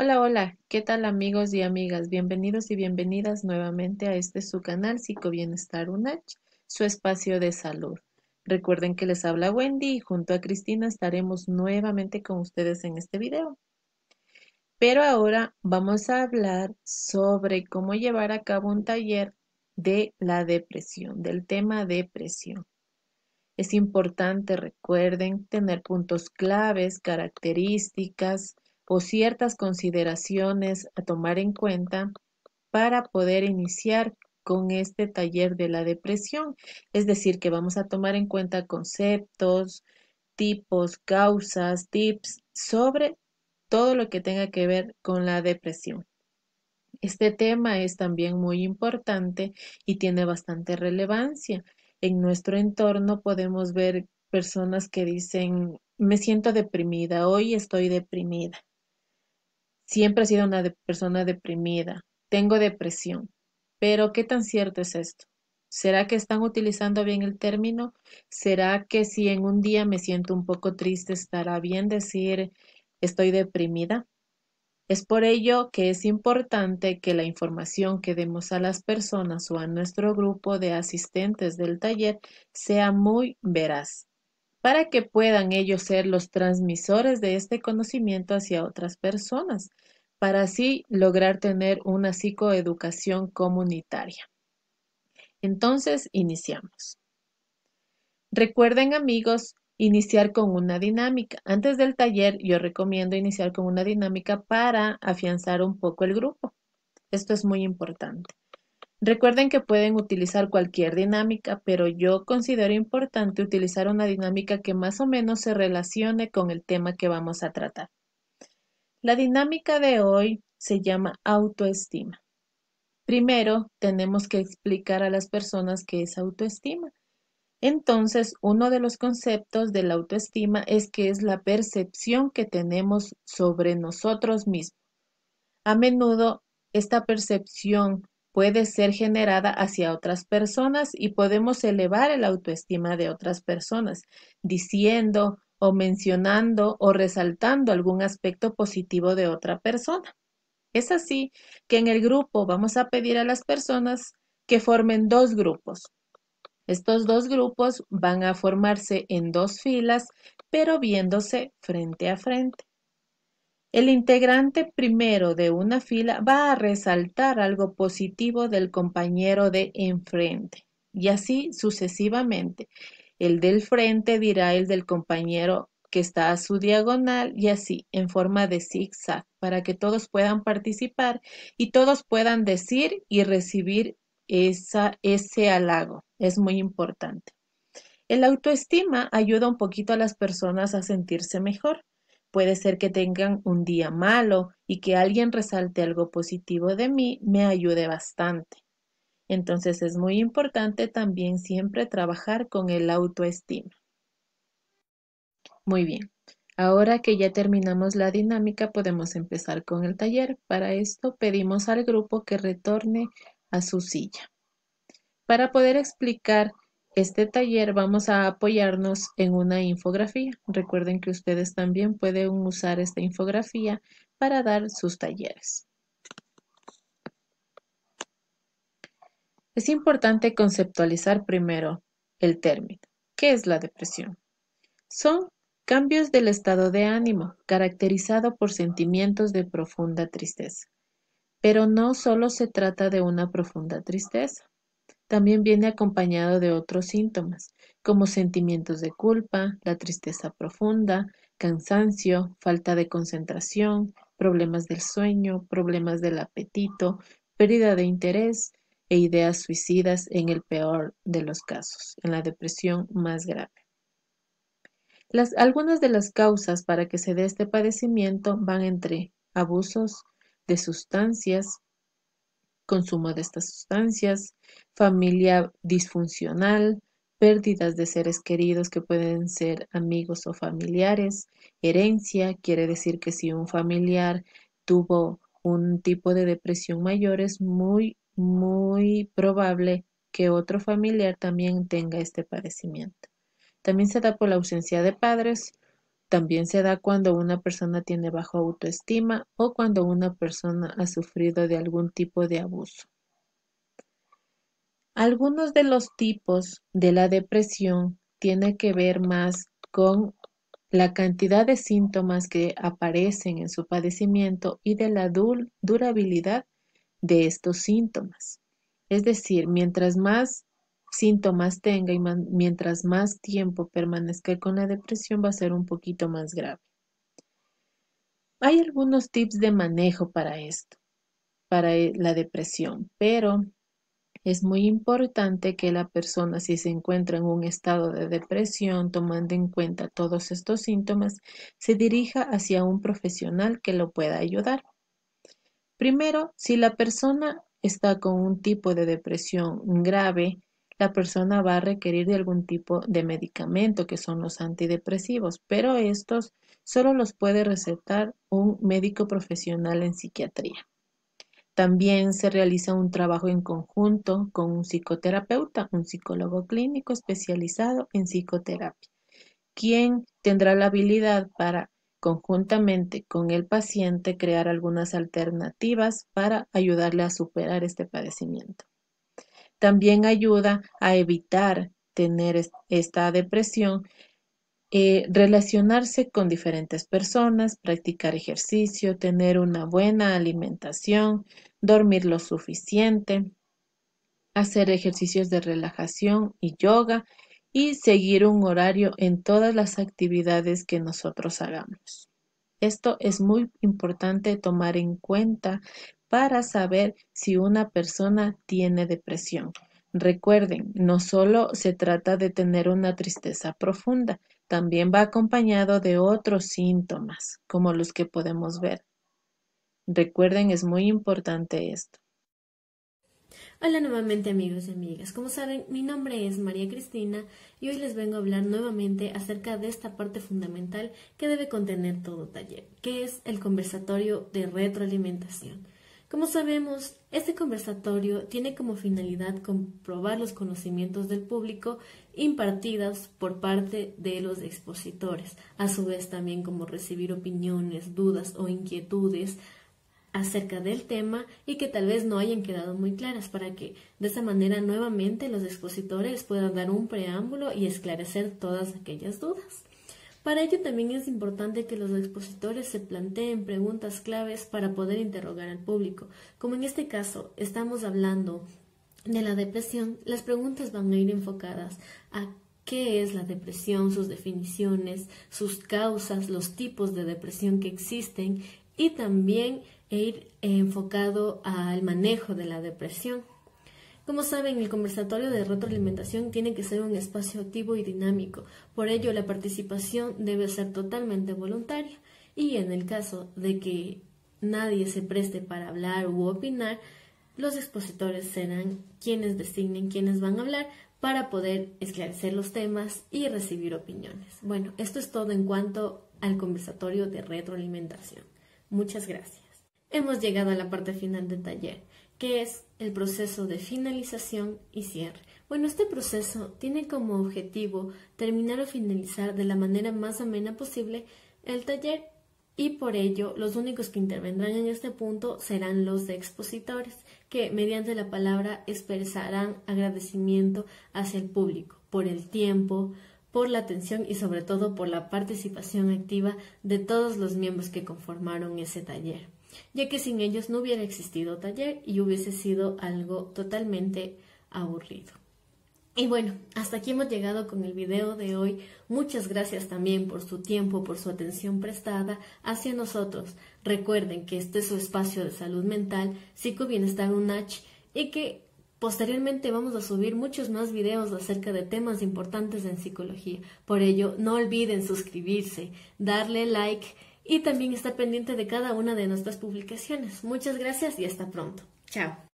Hola, hola, ¿qué tal amigos y amigas? Bienvenidos y bienvenidas nuevamente a este su canal Psicobienestar UNACH, su espacio de salud. Recuerden que les habla Wendy y junto a Cristina estaremos nuevamente con ustedes en este video. Pero ahora vamos a hablar sobre cómo llevar a cabo un taller de la depresión, del tema depresión. Es importante, recuerden, tener puntos claves, características, o ciertas consideraciones a tomar en cuenta para poder iniciar con este taller de la depresión. Es decir, que vamos a tomar en cuenta conceptos, tipos, causas, tips sobre todo lo que tenga que ver con la depresión. Este tema es también muy importante y tiene bastante relevancia. En nuestro entorno podemos ver personas que dicen, me siento deprimida, hoy estoy deprimida. Siempre he sido una persona deprimida. Tengo depresión. Pero, ¿qué tan cierto es esto? ¿Será que están utilizando bien el término? ¿Será que si en un día me siento un poco triste, estará bien decir estoy deprimida? Es por ello que es importante que la información que demos a las personas o a nuestro grupo de asistentes del taller sea muy veraz para que puedan ellos ser los transmisores de este conocimiento hacia otras personas, para así lograr tener una psicoeducación comunitaria. Entonces, iniciamos. Recuerden amigos, iniciar con una dinámica. Antes del taller yo recomiendo iniciar con una dinámica para afianzar un poco el grupo. Esto es muy importante. Recuerden que pueden utilizar cualquier dinámica, pero yo considero importante utilizar una dinámica que más o menos se relacione con el tema que vamos a tratar. La dinámica de hoy se llama autoestima. Primero, tenemos que explicar a las personas qué es autoestima. Entonces, uno de los conceptos de la autoestima es que es la percepción que tenemos sobre nosotros mismos. A menudo, esta percepción puede ser generada hacia otras personas y podemos elevar el autoestima de otras personas, diciendo o mencionando o resaltando algún aspecto positivo de otra persona. Es así que en el grupo vamos a pedir a las personas que formen dos grupos. Estos dos grupos van a formarse en dos filas, pero viéndose frente a frente. El integrante primero de una fila va a resaltar algo positivo del compañero de enfrente y así sucesivamente. El del frente dirá el del compañero que está a su diagonal y así en forma de zigzag para que todos puedan participar y todos puedan decir y recibir ese halago. Es muy importante. El autoestima ayuda un poquito a las personas a sentirse mejor. Puede ser que tengan un día malo y que alguien resalte algo positivo de mí me ayude bastante. Entonces es muy importante también siempre trabajar con el autoestima. Muy bien, ahora que ya terminamos la dinámica podemos empezar con el taller. Para esto pedimos al grupo que retorne a su silla. Para poder explicar este taller vamos a apoyarnos en una infografía. Recuerden que ustedes también pueden usar esta infografía para dar sus talleres. Es importante conceptualizar primero el término. ¿Qué es la depresión? Son cambios del estado de ánimo caracterizado por sentimientos de profunda tristeza. Pero no solo se trata de una profunda tristeza. También viene acompañado de otros síntomas, como sentimientos de culpa, la tristeza profunda, cansancio, falta de concentración, problemas del sueño, problemas del apetito, pérdida de interés e ideas suicidas en el peor de los casos, en la depresión más grave. Algunas de las causas para que se dé este padecimiento van entre abusos de sustancias, consumo de estas sustancias, familia disfuncional, pérdidas de seres queridos que pueden ser amigos o familiares, herencia, quiere decir que si un familiar tuvo un tipo de depresión mayor es muy, muy probable que otro familiar también tenga este padecimiento. También se da por la ausencia de padres También se da cuando una persona tiene bajo autoestima o cuando una persona ha sufrido de algún tipo de abuso. Algunos de los tipos de la depresión tienen que ver más con la cantidad de síntomas que aparecen en su padecimiento y de la durabilidad de estos síntomas. Es decir, mientras más síntomas tenga y mientras más tiempo permanezca con la depresión va a ser un poquito más grave. Hay algunos tips de manejo para esto, para eh, la depresión, pero es muy importante que la persona, si se encuentra en un estado de depresión, tomando en cuenta todos estos síntomas, se dirija hacia un profesional que lo pueda ayudar. Primero, si la persona está con un tipo de depresión grave, la persona va a requerir de algún tipo de medicamento, que son los antidepresivos, pero estos solo los puede recetar un médico profesional en psiquiatría. También se realiza un trabajo en conjunto con un psicoterapeuta, un psicólogo clínico especializado en psicoterapia, quien tendrá la habilidad para conjuntamente con el paciente crear algunas alternativas para ayudarle a superar este padecimiento. También ayuda a evitar tener esta depresión eh, relacionarse con diferentes personas, practicar ejercicio, tener una buena alimentación, dormir lo suficiente, hacer ejercicios de relajación y yoga y seguir un horario en todas las actividades que nosotros hagamos. Esto es muy importante tomar en cuenta para saber si una persona tiene depresión. Recuerden, no solo se trata de tener una tristeza profunda, también va acompañado de otros síntomas, como los que podemos ver. Recuerden, es muy importante esto. Hola nuevamente amigos y amigas. Como saben, mi nombre es María Cristina y hoy les vengo a hablar nuevamente acerca de esta parte fundamental que debe contener todo taller, que es el conversatorio de retroalimentación. Como sabemos, este conversatorio tiene como finalidad comprobar los conocimientos del público impartidos por parte de los expositores, a su vez también como recibir opiniones, dudas o inquietudes acerca del tema y que tal vez no hayan quedado muy claras para que de esa manera nuevamente los expositores puedan dar un preámbulo y esclarecer todas aquellas dudas. Para ello también es importante que los expositores se planteen preguntas claves para poder interrogar al público. Como en este caso estamos hablando de la depresión, las preguntas van a ir enfocadas a qué es la depresión, sus definiciones, sus causas, los tipos de depresión que existen y también ir enfocado al manejo de la depresión. Como saben, el conversatorio de retroalimentación tiene que ser un espacio activo y dinámico, por ello la participación debe ser totalmente voluntaria y en el caso de que nadie se preste para hablar u opinar, los expositores serán quienes designen quienes van a hablar para poder esclarecer los temas y recibir opiniones. Bueno, esto es todo en cuanto al conversatorio de retroalimentación. Muchas gracias. Hemos llegado a la parte final del taller que es el proceso de finalización y cierre. Bueno, este proceso tiene como objetivo terminar o finalizar de la manera más amena posible el taller y por ello los únicos que intervendrán en este punto serán los expositores, que mediante la palabra expresarán agradecimiento hacia el público por el tiempo, por la atención y sobre todo por la participación activa de todos los miembros que conformaron ese taller ya que sin ellos no hubiera existido taller y hubiese sido algo totalmente aburrido. Y bueno, hasta aquí hemos llegado con el video de hoy. Muchas gracias también por su tiempo, por su atención prestada hacia nosotros. Recuerden que este es su espacio de salud mental, psicobienestar UNACH y que posteriormente vamos a subir muchos más videos acerca de temas importantes en psicología. Por ello, no olviden suscribirse, darle like y también estar pendiente de cada una de nuestras publicaciones. Muchas gracias y hasta pronto. Chao.